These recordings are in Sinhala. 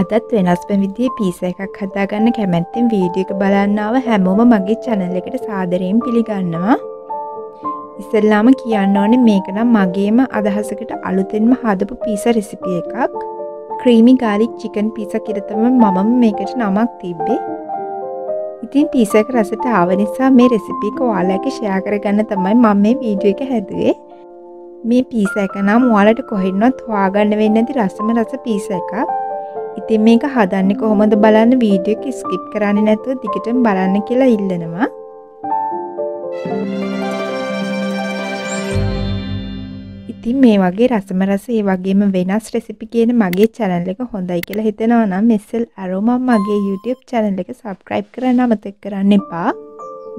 අදත් වෙනස්ම විදිේ පිස එකක් හදාගන්න කැමැත්තින් වීඩියක බලන්නාව හැමෝම මගේ චැනල් එකට සාදරයෙන් පිළිගන්නවා. ඉස්සල්ලාම කියන්න ඕනෙ මේකනම් මගේම අදහසකට අලුතෙන්ම හදපු පිස රෙසිපිය එකක්. ක්‍රීමි ගාලික් චිකන් පිස කිරතම මමම මේකට නමක් තිබ්බේ. ඉතින් පිසක රසට ආව නිසා මේ රෙසිපික වාලෑක ෂයා කරගන්න තමයි මම මේ වීඩියෝ එක හැදුවේ. මේ පිස එක නම් වාලට කොහෙන්වත් හවාගන්න වෙන්න ඇති රසම රස පිස එකක්. ඉතින් මේක හදන්නේ කොහොමද බලන්න වීඩියෝ එක ස්කිප් කරන්නේ නැතුව දිගටම බලන්න කියලා ඉල්ලනවා. ඉතින් මේ වගේ රසම රස ඒ වගේම වෙනස් රෙසිපි කියන මගේ channel එක හොඳයි කියලා හිතෙනවා නම් මෙස්සල් අරෝමා මගේ YouTube channel එක subscribe කරන්න අමතක කරන්න එපා.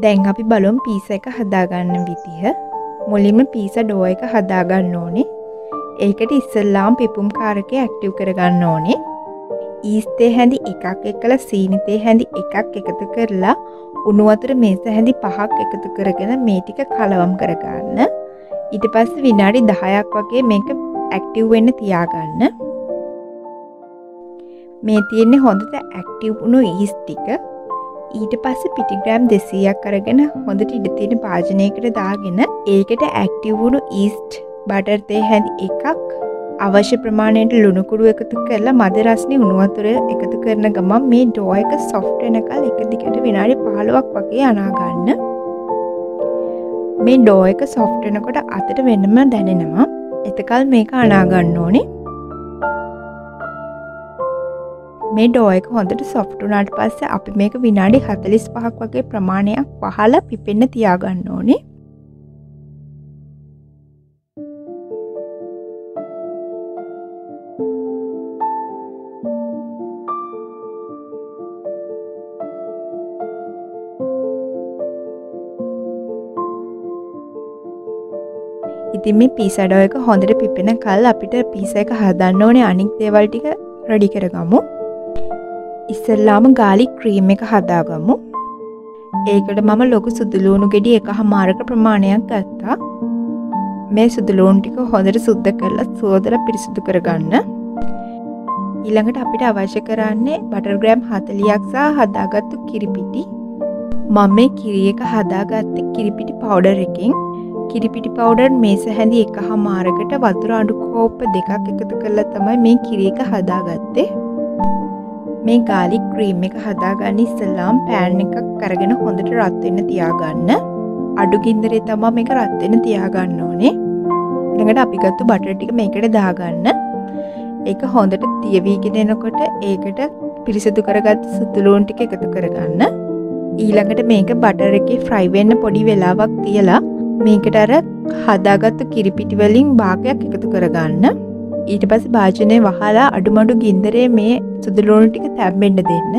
දැන් අපි බලමු පීසා එක හදාගන්න විදිහ. මුලින්ම පීසා ඩෝ එක හදාගන්න ඕනේ. ඒකට ඉස්සල්ලාම පිපුම් කාරකය ඇක්ටිව් කරගන්න ඕනේ. ඊස්තේ හැඳි එකක් එක්කල සීනිතේ හැඳි එකක් එකතු කරලා උනුවතුර මේස හැඳි පහක් එකතු කරගෙන මේ ටික කලවම් කරගන්න. ඊට පස්ස විනාඩි දහයක් වගේ මේක ඇක්ටිව් වෙන්න තියාගන්න. මේ තියෙන්නේ හොඳට ඇක්ටිව් වුණු ඊස් ටික. ඊට පස්ස පිටිග්‍රෑම් දෙසීයක් කරගෙන හොඳට ඉඩ තියෙන පාජනයකට දාගෙන ඒකට ඇක්ටිව් වුණු ඊස්ට් බටර්තේ හැඳි එකක් අවශ්‍ය ප්‍රමාණයට ලුණුකුඩු එකතු කරලා මද රස්නි උණුවතුර එකතු කරන ගමන් මේ ඩෝ එක සොෆ්ට් වෙනකල් එක දිගට විනාඩි 15ක් වගේ අනාගන්න. මේ ඩෝ එක සොෆ්ට් වෙනකොට අතට වෙනම දැනෙනවා. එතකල් මේක අනාගන්න ඕනේ. මේ ඩෝ එක හොඳට සොෆ්ට් වුණාට පස්සේ අපි මේක විනාඩි 45ක් වගේ ප්‍රමාණයක් වහලා පිපෙන්න තියාගන්න ඕනේ. ඉතින් මේ පිසඩෝ එක හොඳට පිපෙන කල් අපිට පිස එක හදන්න ඕනේ අනික් දේවල් ටික රෙඩි කරගමු. ඉස්සල්ලාම ගාලි ක්‍රීම් එක හදාගමු. ඒකට මම ලොකු සුදුලූුණු ගෙඩි එක හමාරක ප්‍රමාණයක් ගත්තා. මේ සුදුලූන් ටික හොඳට සුද්ධ කරලා සෝදර පිරිසිදු කරගන්න. ඊළඟට අපිට අවශ්‍ය කරන්නේ බටර්ග්‍රෑම් හතලියක් සහ හදාගත්තු කිරිපිටි. මම මේ කිරි එක හදාගත්ත කිරිපිටි පවුඩර් එකින්. කිරිපිටි පවුඩර් මේස හැඳි එක හමාරකට වතුර අඩු කෝප්ප දෙකක් එකතු කරලා තමයි මේ කිරි එක හදාගත්තේ. මේ ගාලි ක්‍රීම් එක හදාගන්න ඉස්සල්ලාම් පෑන් එකක් කරගෙන හොඳට රත් වෙන්න තියාගන්න. අඩු ගින්දරේ තමා මේක රත් වෙන්න තියාගන්න ඕනේ. ඊළඟට අපි ගත්තු බටර් ටික මේකට දාගන්න. ඒක හොඳට තියවීගෙන එනකොට ඒකට පිරිසිදු කරගත්ත සුදුලූන් ටික එකතු කරගන්න. ඊළඟට මේක බටර් එකේ ෆ්‍රයි වෙන්න පොඩි වෙලාවක් තියලා මේකට අර හදාගත්තු කිරිපිටි වලින් භාගයක් එකතු කරගන්න. ඊට පස්සේ භාජනය වහලා අඩුමඩු ගින්දරේ මේ සුදුලුණු ටික තැම්බෙන්න දෙන්න.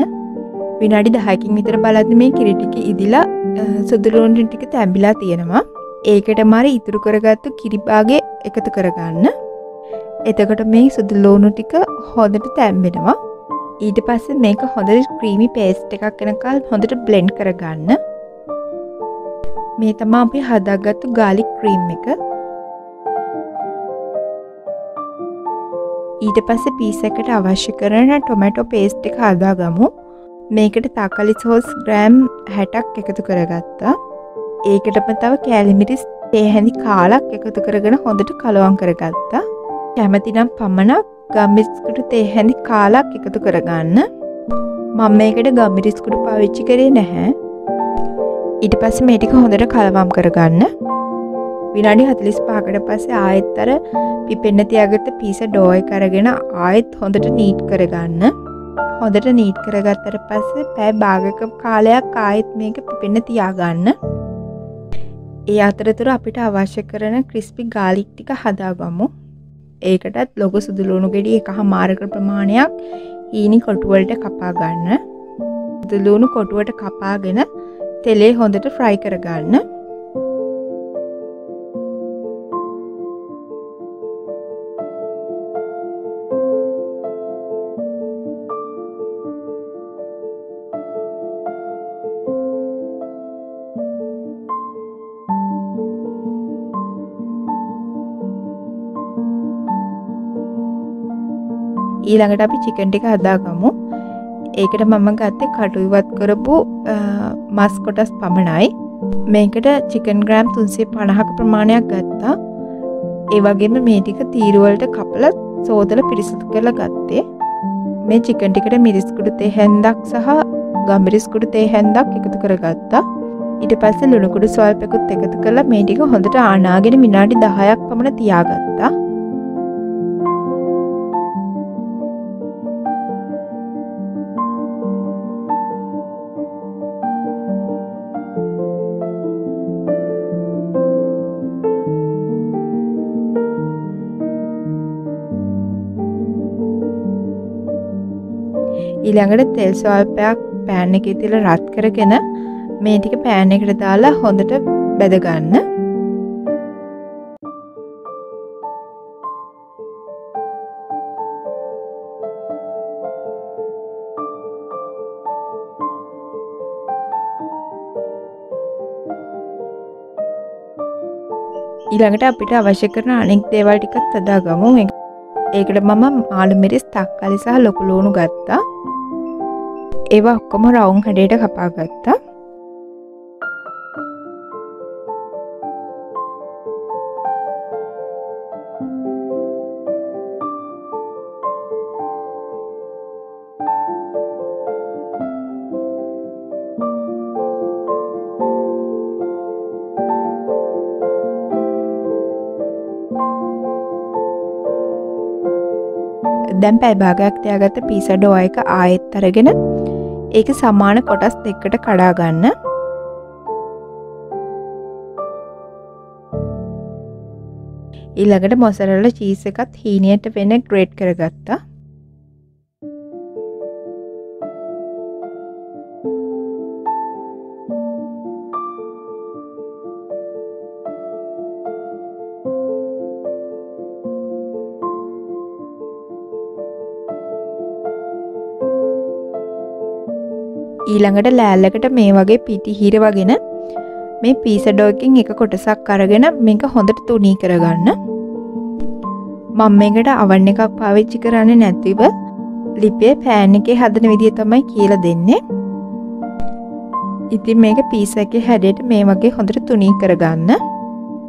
විනාඩි 10කින් විතර බලද්දි මේ කිරි ටික ඉදිලා සුදුලුණු ටික තැම්බිලා තියෙනවා. ඒකට මාරි ඉතුරු කරගත්තු කිරි භාගේ එකතු කරගන්න. එතකොට මේ සුදුලුණු ටික හොඳට තැම්බෙනවා ඊට පස්සේ මේක හොඳට ක්‍රීමි පේස්ට් එකක් වෙනකල් හොඳට බ්ලෙන්ඩ් කරගන්න. මේ තමා අපි හදාගත්තු ගාලික් ක්‍රීම් එක. ඊට පස්ස පිසකට අවශ්‍ය කරන ටොමැටෝ පේස්ට් එක හදාගමු. මේකට තකලි සෝස් ග්‍රෑම් හැටක් එකතු කරගත්තා. ඒකටම තව කෑලිමිරිස් තේහැඳි කාලක් එකතු කරගෙන හොඳට කලවන් කරගත්තා. කැමතිනම් පමණක් ගම්මිස්කුට තේහැඳි කාලක් එකතු කරගන්න. මම මේකට ගම්මිරිස්කුඩු පාවිච්චි කරේ නැහැ. ඊට පස්ස මේටික හොඳට කලවම් කරගන්න. විනාඩි හතලිස් පාකට පස්සේ ආයෙත්තර පිපෙන්න තියාගත්ත පිස ඩෝය කරගෙන ආයෙත් හොඳට නීට් කරගන්න. හොඳට නීට් කරගත්තර පස්සේ පැෑ භාගක කාලයක් ආයෙත් මේක පිපෙන්න තියාගන්න. ඒ අතරතුර අපිට අවශ්‍ය කරන ක්‍රිස්පි ගාලික් ටික හදාගමු. ඒකටත් ලොග සුදුලුණු ගෙඩි එක හමාරක ප්‍රමාණයක් ඊනි කොටුවලට කපා ගන්න. දුලුණු කොටුවට කපාගෙන තෙලේ හොඳට ෆ්‍රයි කරගන්න. ඊළඟට අපි චිකන් ටික හදාගමු. ඒකට මම ගත්තේ කටුයිවත් කරපු මස් කොටස් පමණයි. මේකට චිකන් ග්‍රෑම් තුන්සේ පණහක ප්‍රමාණයක් ගත්තා. ඒ වගේම මේ ටික තීරුවලට කපල සෝදල පිරිසිදු කරලා ගත්තේ. මේ චිකන් ටිකට මිරිස්කුඩු තේ හැන්දක් සහ ගම්බිරිස්කුඩු තේ හැන්දක් එකතු කරගත්තා. ඊට පස්සේ ලුණුකුඩු ස්වල්පකුත් එකතු කරලා මේ ටික හොඳට ආනාගෙන විනාඩි 10ක් පමණ තියාගත්තා. ඊළඟට තෙල් ස්වල්පයක් පෑන් එක තිල රත් කරගෙන මේ ටික පෑන් එකට දාලා හොඳට බැදගන්න. ඊළඟට අපිට අවශ්‍ය කරන අනෙක් දේවල් ටිකත් අදා ගමු ඒකට මම මාළු මිරිස් තක්කාලි සහ ලොකුලූුණු ගත්තා. ඒවා ඔක්කොම රවුන් හැඩයට කපා ගත්තා. දැන් පැයි භාගයක් තියාගත්ත පිසඩෝ එක ආයෙත් අරගෙන ඒක සමාන කොටස් දෙකට කඩාගන්න ඊළඟට මොසරල්ල චීස එකත් හීනියට වෙන ග්‍රේඩ් කරගත්තා. ඊළඟට ලෑල්ලකට මේ වගේ පිටි හිරවගෙන මේ පීසඩෝකින් එක කොටසක් අරගෙන මේක හොඳට තුනී කරගන්න. මං මේකට අවන්න එකක් පාවිච්චි කරන්න නැතිව ලිපේ පෑන් එකේ හදන විදිය තමයි කියලා දෙන්නේ. ඉතින් මේක පීස එක හැඩයට මේ වගේ හොඳට තුනී කරගන්න.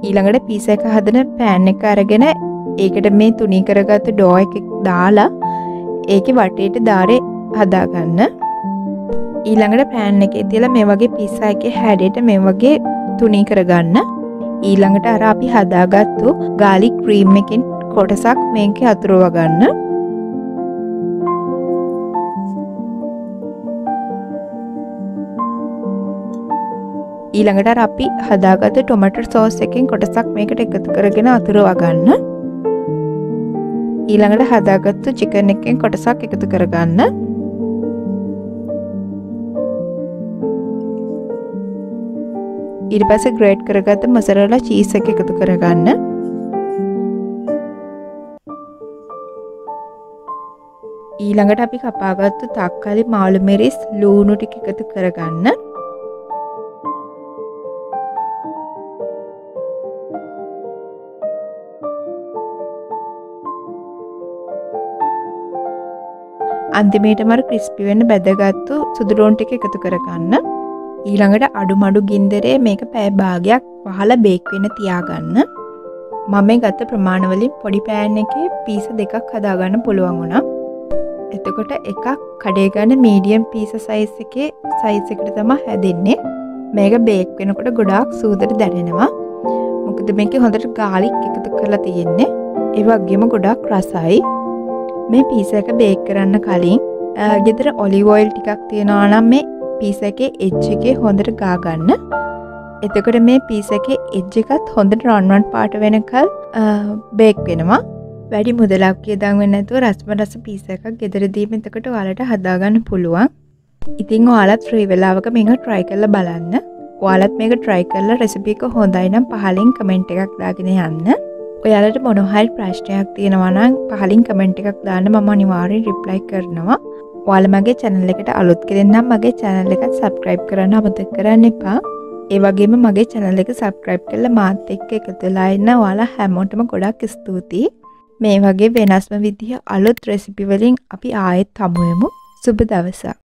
ඊළඟට පීස එක හදන පෑන් එක අරගෙන ඒකට මේ තුනී කරගත්ත ඩෝ එක දාලා ඒක වටේට ධාරය හදාගන්න. ඊළඟට පෑන් එකේ තියලා මේ වගේ පිස්සා එකේ හැඩයට මේ වගේ තුනී කරගන්න. ඊළඟට අර අපි හදාගත්තු ගාලි ක්‍රීම් එකෙන් කොටසක් මේක අතුරුව ගන්න. ඊළඟට අපි හදාගත ටොමට සෝස් එකෙන් කොටසක් මේකට එකතු කරගෙන අතුරුව ගන්න. ඊළඟට හදාගත්තු චිකන් එකෙන් කොටසක් එකතු කරගන්න. ඊට පස්සේ ග්‍රේඩ් කරගත්ත මොසරලා චීස් එක එකතු කරගන්න. ඊළඟට අපි කපාගත්තු තක්කාලි මාළු මිරිස් ලූණු ටික එකතු කරගන්න. අන්තිමේට මර ක්‍රිස්පි වෙන්න බැදගත්තු සුදුරෝන් ටික එකතු කරගන්න. ඊළඟට අඩුමඩු ගින්දරේ මේක පෑ භාගයක් වහල බේක් වෙන තියාගන්න. මම ගත්ත ප්‍රමාණවලින් පොඩි පෑන් එකේ පීස දෙකක් හදාගන්න පුළුවන් වුණා. එතකොට එකක් කඩේගන්න මීඩියම් පීස සයිස් එකේ සයිස් එකට තම හැදෙන්නේ. මේක බේක් වෙනකොට ගොඩාක් සූදර දැනෙනවා. මොකද මේක හොඳට ගාලික් එකතු කරලා තියෙන්නේ. ඒවගේම ගොඩක් රසයි. මේ පීස එක බේක් කරන්න කලින් ගෙදර ඔලිවෝයිල් ටිකක් තියෙනවා නම් මේ පිස එකේ එජ් එකේ හොඳට ගාගන්න. එතකොට මේ පිස එකේ එජ් එකත් හොඳට රොන්වන් පාට වෙනකල් බේක් වෙනවා. වැඩි මුදලක් කියදන් වෙන්න ඇතුව රස්ම රස පිස එකක් ගෙදරදීම එතකොට ඔයාලට හදාගන්න පුළුවන්. ඉතිං ඔයාලත් ත්‍රී වෙලාවක මේක ට්‍රයි කරල බලන්න. ඔයාලත් මේක ට්‍රයි කරල රෙසිපික හොඳයි නම් පහලින් කමෙන්ට් එකක් දාගෙන යන්න. ඔයාලට මොනොහල් ප්‍රශ්නයක් තියෙනවනම් පහලින් කමෙන්ට් එකක් දාන්න මම අනිවාරෙන් රිප්ලයි කරනවා. ඔයාල මගේ චැනල් එකට අලුත් කෙරෙන්නම් මගේ චැනල් එකත් සබස්ක්‍රයිබ් කරන්න අමතක කරන්න එපා ඒ වගේම මගේ චැනල් එක සබස්ක්‍රයිබ් කරලා මාත් එක්ක එකතුලා ඉන්න ඔයාලා හැමෝටම ගොඩක් ස්තුතියි මේ වගේ වෙනස්ම විදිහ අලුත් රෙසිපි වලින් අපි ආයෙත් හමු වෙමු. සුබ දවසක්.